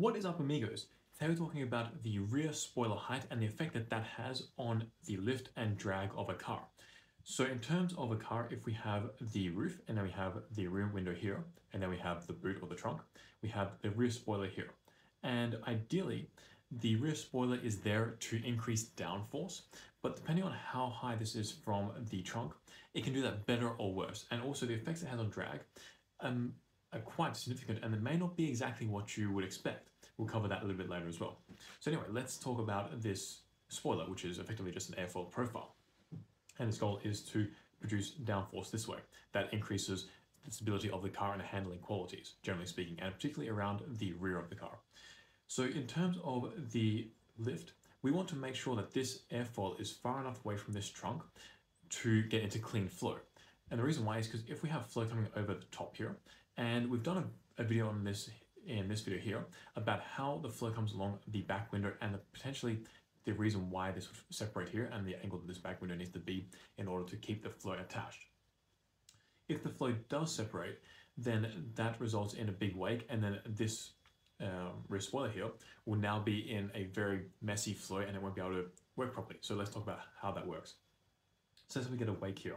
What is up amigos? Today we're talking about the rear spoiler height and the effect that that has on the lift and drag of a car. So in terms of a car, if we have the roof and then we have the rear window here, and then we have the boot or the trunk, we have the rear spoiler here. And ideally, the rear spoiler is there to increase downforce, but depending on how high this is from the trunk, it can do that better or worse. And also the effects it has on drag um, are quite significant and it may not be exactly what you would expect. We'll cover that a little bit later as well. So anyway, let's talk about this spoiler, which is effectively just an airfoil profile. And its goal is to produce downforce this way. That increases the stability of the car and the handling qualities, generally speaking, and particularly around the rear of the car. So in terms of the lift, we want to make sure that this airfoil is far enough away from this trunk to get into clean flow. And the reason why is because if we have flow coming over the top here, and we've done a, a video on this in this video here about how the flow comes along the back window and the, potentially the reason why this would separate here and the angle that this back window needs to be in order to keep the flow attached. If the flow does separate, then that results in a big wake and then this um, rear spoiler here will now be in a very messy flow and it won't be able to work properly. So let's talk about how that works. So let's we get a wake here.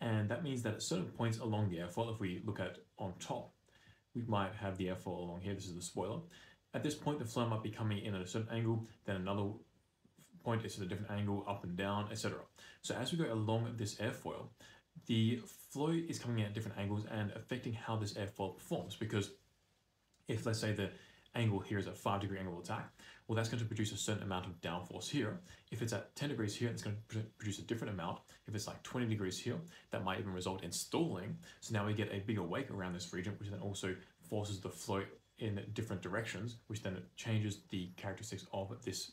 And that means that at certain points along the airfoil, if we look at on top, we might have the airfoil along here. This is the spoiler. At this point, the flow might be coming in at a certain angle, then another point is at a different angle, up and down, etc. So as we go along this airfoil, the flow is coming in at different angles and affecting how this airfoil performs because if let's say the angle here is a 5 degree angle of attack, well that's going to produce a certain amount of downforce here. If it's at 10 degrees here, it's going to produce a different amount. If it's like 20 degrees here, that might even result in stalling. So now we get a bigger wake around this region, which then also forces the flow in different directions, which then changes the characteristics of this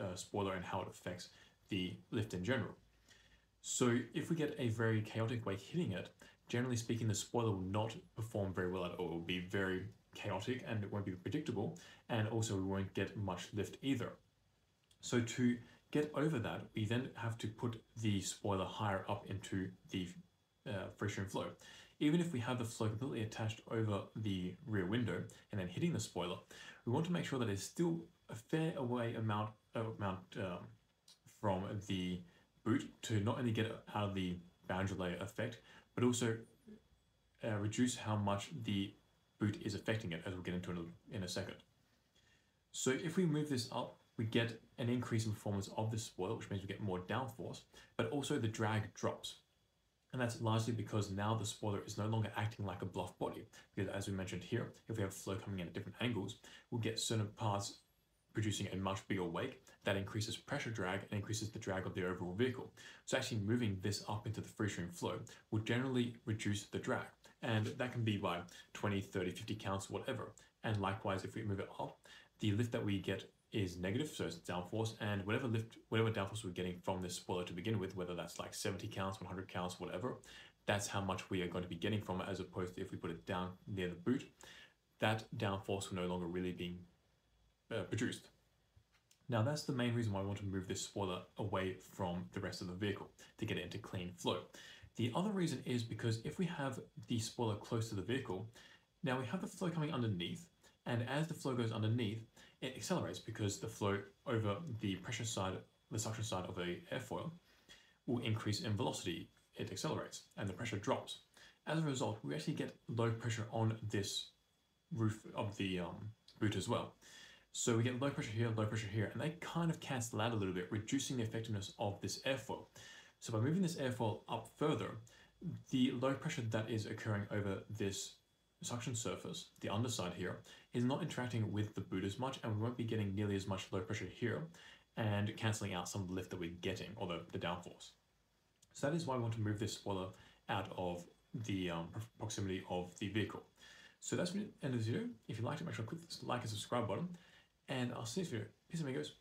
uh, spoiler and how it affects the lift in general. So if we get a very chaotic wake hitting it, generally speaking, the spoiler will not perform very well at all. It will be very chaotic and it won't be predictable and also we won't get much lift either. So to get over that, we then have to put the spoiler higher up into the uh, stream flow. Even if we have the flow completely attached over the rear window and then hitting the spoiler, we want to make sure that it's still a fair away amount, uh, amount um, from the boot to not only get out of the boundary layer effect, but also uh, reduce how much the boot is affecting it, as we'll get into in a, in a second. So if we move this up, we get an increase in performance of the spoiler, which means we get more downforce, but also the drag drops. And that's largely because now the spoiler is no longer acting like a bluff body. Because as we mentioned here, if we have flow coming in at different angles, we'll get certain parts producing a much bigger wake that increases pressure drag and increases the drag of the overall vehicle. So actually moving this up into the free stream flow will generally reduce the drag. And that can be by 20, 30, 50 counts, whatever. And likewise, if we move it up, the lift that we get is negative, so it's downforce, and whatever lift, whatever downforce we're getting from this spoiler to begin with, whether that's like 70 counts, 100 counts, whatever, that's how much we are going to be getting from it, as opposed to if we put it down near the boot, that downforce will no longer really be uh, produced. Now that's the main reason why I want to move this spoiler away from the rest of the vehicle, to get it into clean flow. The other reason is because if we have the spoiler close to the vehicle, now we have the flow coming underneath, and as the flow goes underneath, it accelerates because the flow over the pressure side, the suction side of a airfoil will increase in velocity. It accelerates and the pressure drops. As a result, we actually get low pressure on this roof of the um, boot as well. So we get low pressure here, low pressure here, and they kind of cancel out a little bit, reducing the effectiveness of this airfoil. So by moving this airfoil up further, the low pressure that is occurring over this suction surface, the underside here, is not interacting with the boot as much and we won't be getting nearly as much low pressure here and cancelling out some of the lift that we're getting, or the, the downforce. So that is why we want to move this spoiler out of the um, proximity of the vehicle. So that's the end of this video. If you liked it, make sure to click the like and subscribe button, and I'll see you video. Peace amigos.